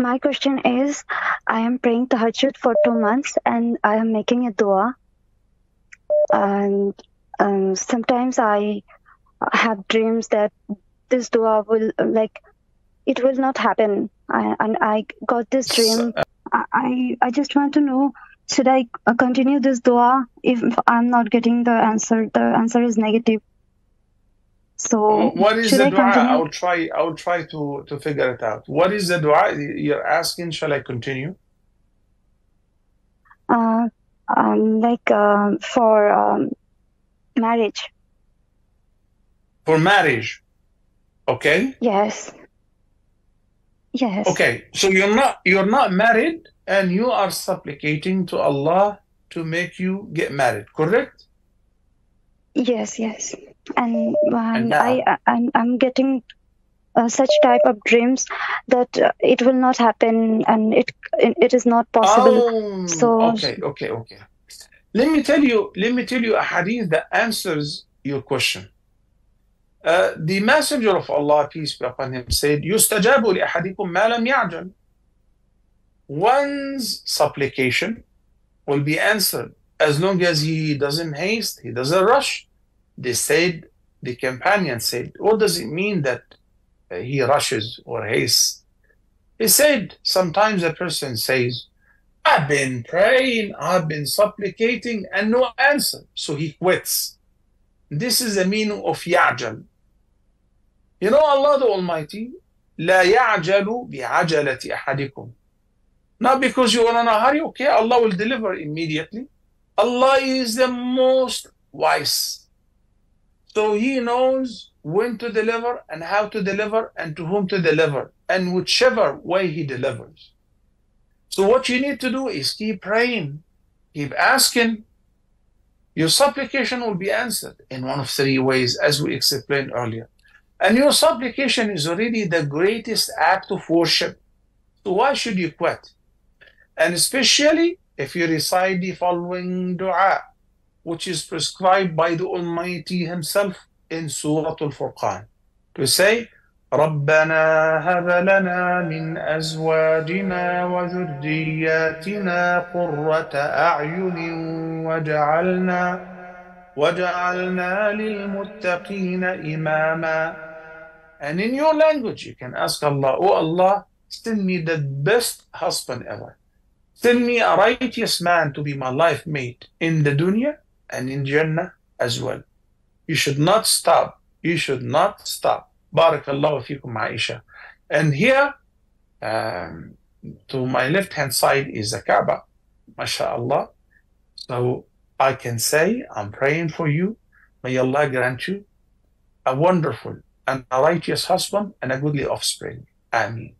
my question is I am praying tahajjud for two months and I am making a dua. And um, sometimes I have dreams that this dua will, like, it will not happen. I, and I got this dream. I, I just want to know should I uh, continue this dua if I'm not getting the answer? The answer is negative. So What is the I dua? continue? I'll try. I'll try to to figure it out. What is the dua you're asking? Shall I continue? Uh, um, like um, for um, marriage. For marriage. Okay. Yes. Yes. Okay. So you're not you're not married and you are supplicating to Allah to make you get married, correct? Yes. Yes and, and. Uh, I, uh, I'm, I'm getting uh, such type of dreams that uh, it will not happen and it it is not possible. Oh, so okay okay okay. Let me tell you let me tell you a hadith that answers your question. Uh, the messenger of allah peace be upon him said yustajabu li ahadikum ya'jal. One's supplication will be answered as long as he doesn't haste he doesn't rush They said, the companion said, what does it mean that uh, he rushes or hastes? He said, sometimes a person says, I've been praying, I've been supplicating, and no answer. So he quits. This is the meaning of يعجل. You know Allah the Almighty, لا يعجل بعجلة أحدكم. Not because you are in a hurry, okay, Allah will deliver immediately. Allah is the most wise. So He knows when to deliver and how to deliver and to whom to deliver and whichever way He delivers. So what you need to do is keep praying, keep asking. Your supplication will be answered in one of three ways, as we explained earlier. And your supplication is already the greatest act of worship. So why should you quit? And especially if you recite the following dua, which is prescribed by the Almighty Himself in Surah Al-Furqan, to say, ربنا هب لنا من أزواجنا وذرياتنا قرة أعين وجعلنا وجعلنا للمتقين إماما And in your language, you can ask Allah, Oh Allah, send me the best husband ever. Send me a righteous man to be my life mate in the dunya and in Jannah as well. You should not stop. You should not stop. Barakallahu fikum, Aisha. And here, um, to my left hand side is the Kaaba, mashallah. So I can say, I'm praying for you. May Allah grant you a wonderful and a righteous husband and a goodly offspring. Ameen.